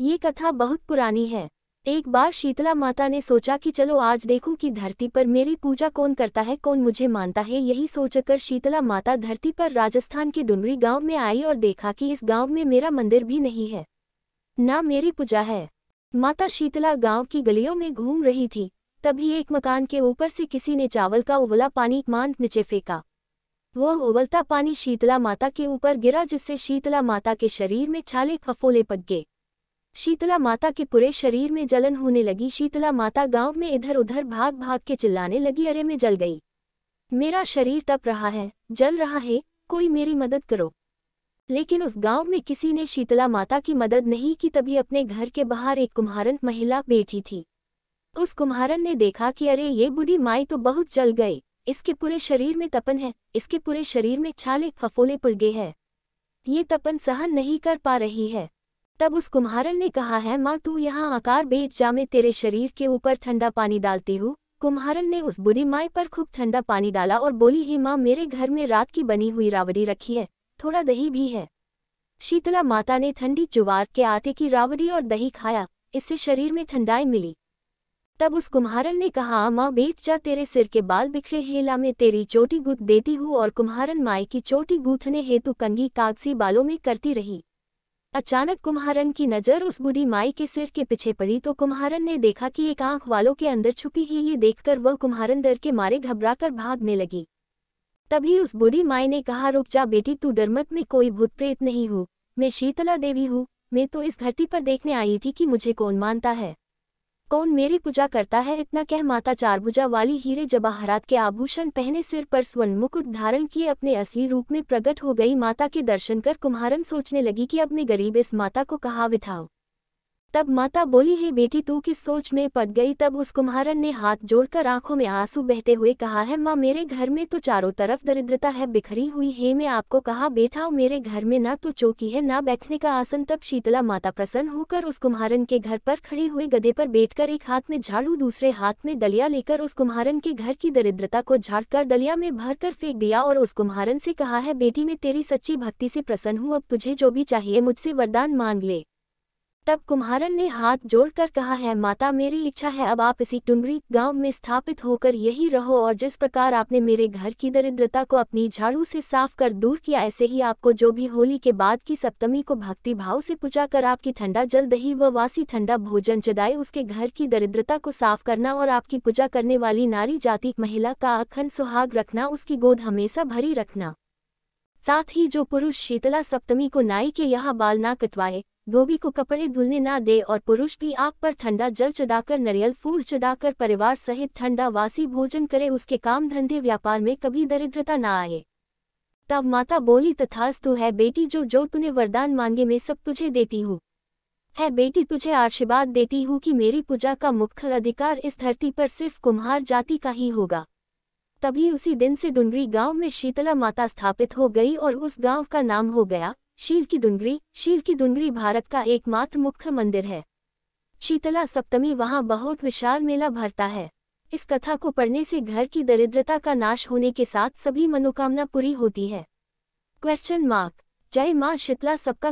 ये कथा बहुत पुरानी है। एक बार शीतला माता ने सोचा कि चलो आज देखूँ कि धरती पर मेरी पूजा कौन करता है, कौन मुझे मानता है, यही सोचकर शीतला माता धरती पर राजस्थान के डुनरी गाँव में आई और देखा कि इस गाँव में मेरा मंदिर भी नहीं है, ना मेरी पूजा है। माता शीतला गाँव की गलियों में घूम रही थी, तभी एक मकान के ऊपर से किसी ने चावल का उबला पानी मान नीचे फेंका। वह उबलता पानी शीतला माता के ऊपर गिरा, जिससे शीतला माता के शरीर में छाले फफोले पड़ गए। शीतला माता के पूरे शरीर में जलन होने लगी। शीतला माता गाँव में इधर उधर भाग भाग के चिल्लाने लगी, अरे, में जल गई। मेरा शरीर तप रहा है, जल रहा है, कोई मेरी मदद करो। लेकिन उस गाँव में किसी ने शीतला माता की मदद नहीं की, तभी अपने घर के बाहर एक कुम्हारन महिला बैठी थी। उस कुम्हारन ने देखा कि, अरे, ये बुढ़ी माई तो बहुत जल गए इसके पूरे शरीर में तपन है, इसके पूरे शरीर में छाले फफोले पड़ गए हैं। ये तपन सहन नहीं कर पा रही है। तब उस कुम्हारन ने कहा, है माँ, तू यहाँ आकार बेच जा मैं तेरे शरीर के ऊपर ठंडा पानी डालती हूँ। कुम्हारन ने उस बुरी माई पर खूब ठंडा पानी डाला और बोली, ही माँ, मेरे घर में रात की बनी हुई रावड़ी रखी है, थोड़ा दही भी है। शीतला माता ने ठंडी जुवार के आटे की रावड़ी और दही खाया, इससे शरीर में ठंडाई मिली। तब उस कुम्हारन ने कहा माँ बेट जा तेरे सिर के बाल बिखरे हेला में, तेरी चोटी गूथ देती हूँ। और कुम्हारन माई की चोटी गूथने हेतु कंगी कागसी बालों में करती रही। अचानक कुम्हारन की नज़र उस बूढ़ी माई के सिर के पीछे पड़ी तो कुम्हारन ने देखा कि एक आँख वालों के अंदर छुपी ही। ये देखकर वह कुम्हारन डर के मारे घबराकर भागने लगी। तभी उस बूढ़ी माई ने कहा, रुक जा बेटी, तू डरमत में कोई भूत प्रेत नहीं हूँ। मैं शीतला देवी हूँ। मैं तो इस धरती पर देखने आई थी कि मुझे कौन मानता है। कौन मेरी पूजा करता है? इतना कह माता चारभुजा वाली हीरे जवाहरात के आभूषण पहने सिर पर स्वर्ण मुकुट धारण किए अपने असली रूप में प्रकट हो गई माता के दर्शन कर कुम्हारन सोचने लगी कि अब मैं गरीब इस माता को कहाँ बिठाऊं? तब माता बोली, है बेटी, तू किस सोच में पड़ गई? तब उस कुम्हारन ने हाथ जोड़कर आँखों में आँसू बहते हुए कहा, है माँ, मेरे घर में तो चारों तरफ़ दरिद्रता है, बिखरी हुई है। मैं आपको कहा बैठाओ मेरे घर में, ना तो चौकी है, ना बैठने का आसन। तब शीतला माता प्रसन्न होकर उस कुम्हारन के घर पर खड़े हुए गधे पर बैठकर एक हाथ में झाड़ू, दूसरे हाथ में दलिया लेकर उस कुम्हारन के घर की दरिद्रता को झाड़कर दलिया में भरकर फेंक दिया और उस कुम्हारन से कहा, है बेटी, मैं तेरी सच्ची भक्ति से प्रसन्न हूँ। अब तुझे जो भी चाहिए, मुझसे वरदान मांग ले। तब कुम्हारन ने हाथ जोड़कर कहा, है माता, मेरी इच्छा है, अब आप इसी टुंगरी गाँव में स्थापित होकर यही रहो और जिस प्रकार आपने मेरे घर की दरिद्रता को अपनी झाड़ू से साफ़ कर दूर किया, ऐसे ही आपको जो भी होली के बाद की सप्तमी को भक्ति भाव से पूजा कर आपकी ठंडा जल दही व वासी ठंडा भोजन चदाए उसके घर की दरिद्रता को साफ़ करना और आपकी पूजा करने वाली नारी जाति महिला का अखंड सुहाग रखना, उसकी गोद हमेशा भरी रखना। साथ ही जो पुरुष शीतला सप्तमी को नाई के यहाँ बाल ना कटवाए धोबी को कपड़े धुलने ना दे और पुरुष भी आग पर ठंडा जल चढ़ाकर, नरियल फूल चढ़ाकर परिवार सहित ठंडा वासी भोजन करे, उसके काम धंधे व्यापार में कभी दरिद्रता ना आए। तब माता बोली, तथास्तु है बेटी, जो जो तूने वरदान मांगे, मैं सब तुझे देती हूँ। है बेटी, तुझे आशीर्वाद देती हूँ कि मेरी पूजा का मुख्य अधिकार इस धरती पर सिर्फ़ कुम्हार जाति का ही होगा। तभी उसी दिन से डुंगरी गाँव में शीतला माता स्थापित हो गई और उस गाँव का नाम हो गया शील की डुंगरी शिव की डुंगरी भारत का एकमात्र मुख्य मंदिर है। शीतला सप्तमी वहाँ बहुत विशाल मेला भरता है। इस कथा को पढ़ने से घर की दरिद्रता का नाश होने के साथ सभी मनोकामना पूरी होती है। क्वेश्चन मार्क जय माँ, शीतला सबका